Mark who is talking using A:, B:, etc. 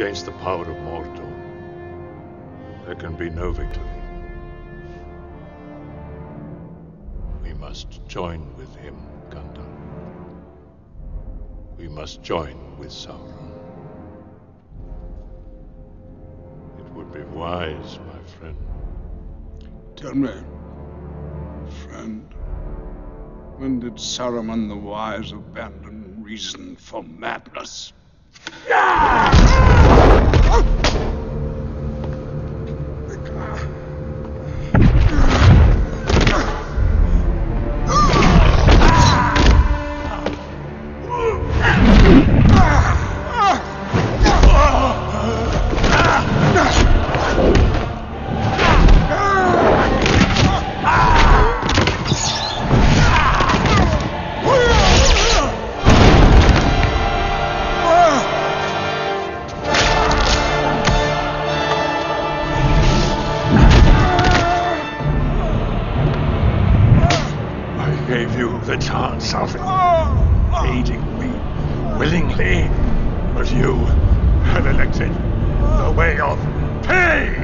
A: Against the power of Mordor, there can be no victory. We must join with him, Gandalf. We must join with Sauron. It would be wise, my friend.
B: Tell me, friend, when did Saruman the Wise abandon reason for madness?
A: gave you the chance of aiding me willingly, but you have elected the way of pain.